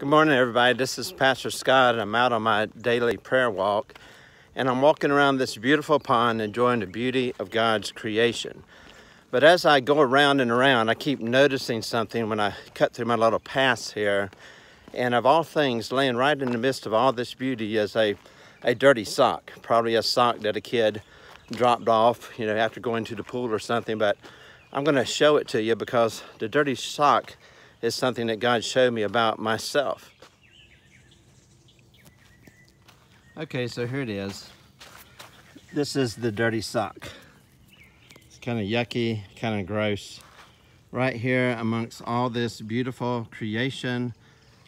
Good morning, everybody. This is Pastor Scott. I'm out on my daily prayer walk, and I'm walking around this beautiful pond enjoying the beauty of God's creation. But as I go around and around, I keep noticing something when I cut through my little paths here. And of all things, laying right in the midst of all this beauty is a, a dirty sock, probably a sock that a kid dropped off, you know, after going to the pool or something. But I'm going to show it to you because the dirty sock is something that God showed me about myself. Okay, so here it is. This is the dirty sock. It's kind of yucky, kind of gross. Right here amongst all this beautiful creation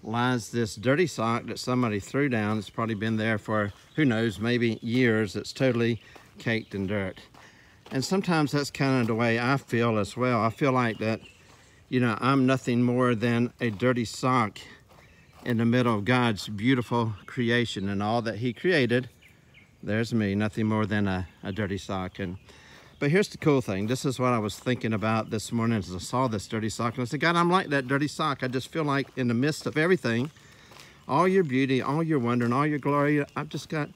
lies this dirty sock that somebody threw down. It's probably been there for, who knows, maybe years. It's totally caked in dirt. And sometimes that's kind of the way I feel as well. I feel like that you know, I'm nothing more than a dirty sock in the middle of God's beautiful creation and all that he created. There's me, nothing more than a, a dirty sock. And But here's the cool thing. This is what I was thinking about this morning as I saw this dirty sock. And I said, God, I'm like that dirty sock. I just feel like in the midst of everything, all your beauty, all your wonder, and all your glory, I've just got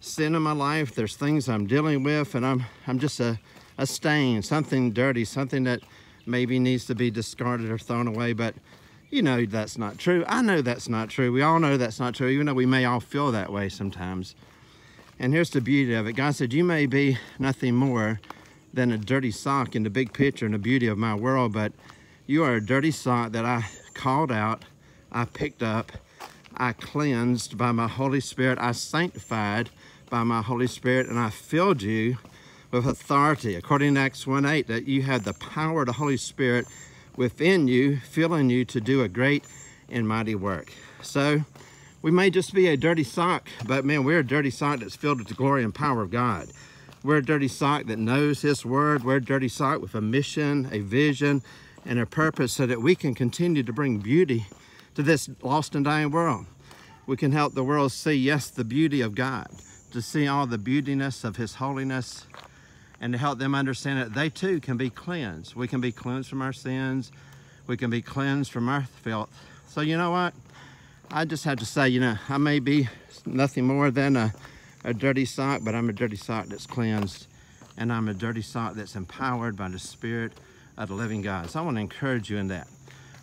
sin in my life. There's things I'm dealing with, and I'm, I'm just a, a stain, something dirty, something that maybe needs to be discarded or thrown away, but you know that's not true. I know that's not true. We all know that's not true, even though we may all feel that way sometimes. And here's the beauty of it. God said, you may be nothing more than a dirty sock in the big picture and the beauty of my world, but you are a dirty sock that I called out, I picked up, I cleansed by my Holy Spirit, I sanctified by my Holy Spirit, and I filled you with authority, according to Acts 1 8, that you have the power of the Holy Spirit within you, filling you to do a great and mighty work. So we may just be a dirty sock, but man, we're a dirty sock that's filled with the glory and power of God. We're a dirty sock that knows His Word. We're a dirty sock with a mission, a vision, and a purpose so that we can continue to bring beauty to this lost and dying world. We can help the world see, yes, the beauty of God, to see all the beautiness of His holiness, and to help them understand that they too can be cleansed. We can be cleansed from our sins. We can be cleansed from our filth. So you know what? I just have to say, you know, I may be nothing more than a, a dirty sock, but I'm a dirty sock that's cleansed. And I'm a dirty sock that's empowered by the Spirit of the living God. So I want to encourage you in that.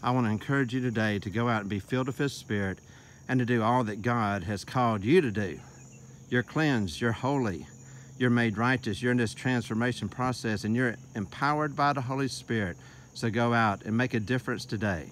I want to encourage you today to go out and be filled with His Spirit and to do all that God has called you to do. You're cleansed, you're holy, you're made righteous. You're in this transformation process and you're empowered by the Holy Spirit. So go out and make a difference today.